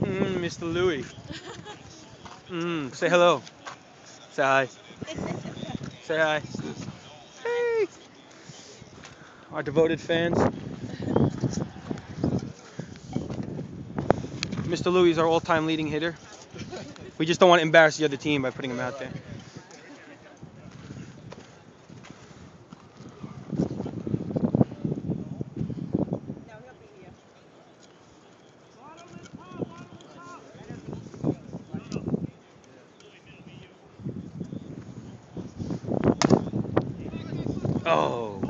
Mm, Mr. Louie. Mm, say hello. Say hi. say hi. Our devoted fans. Mr. Louis is our all-time leading hitter. We just don't want to embarrass the other team by putting him out there. Oh.